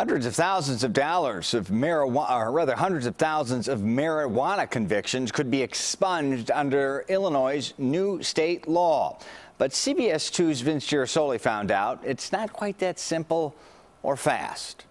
Hundreds of thousands of dollars of marijuana, or rather hundreds of thousands of marijuana convictions could be expunged under Illinois' new state law. But CBS 2's Vince Gerasole found out it's not quite that simple or fast.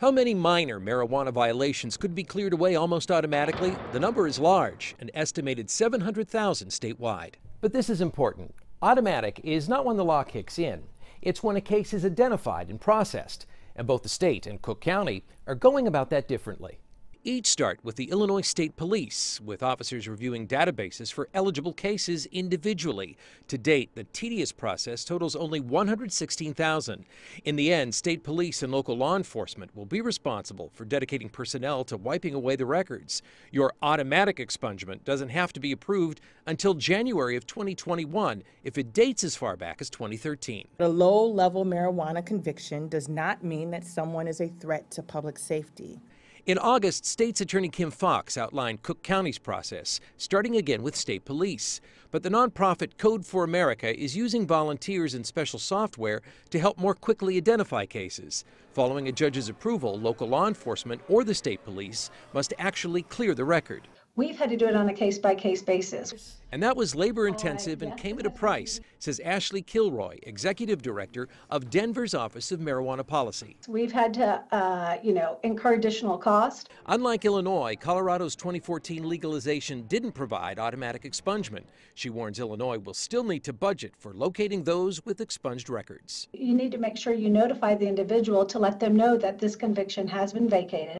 How many minor marijuana violations could be cleared away almost automatically? The number is large, an estimated 700,000 statewide. But this is important. Automatic is not when the law kicks in. It's when a case is identified and processed and both the state and Cook County are going about that differently. Each start with the Illinois State Police, with officers reviewing databases for eligible cases individually. To date, the tedious process totals only 116,000. In the end, state police and local law enforcement will be responsible for dedicating personnel to wiping away the records. Your automatic expungement doesn't have to be approved until January of 2021 if it dates as far back as 2013. A low-level marijuana conviction does not mean that someone is a threat to public safety. In August, State's Attorney Kim Foxx outlined Cook County's process, starting again with state police. But the nonprofit Code for America is using volunteers and special software to help more quickly identify cases. Following a judge's approval, local law enforcement or the state police must actually clear the record. We've had to do it on a case by case basis. And that was labor intensive and came at a price, says Ashley Kilroy, executive director of Denver's Office of Marijuana Policy. We've had to, uh, you know, incur additional cost. Unlike Illinois, Colorado's 2014 legalization didn't provide automatic expungement. She warns Illinois will still need to budget for locating those with expunged records. You need to make sure you notify the individual to let them know that this conviction has been vacated.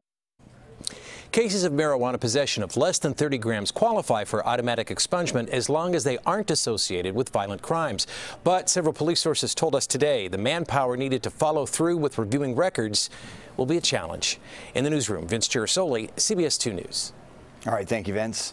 Cases of marijuana possession of less than 30 grams qualify for automatic expungement as long as they aren't associated with violent crimes. But several police sources told us today the manpower needed to follow through with reviewing records will be a challenge. In the newsroom, Vince Gerasole, CBS 2 News. All right, thank you, Vince.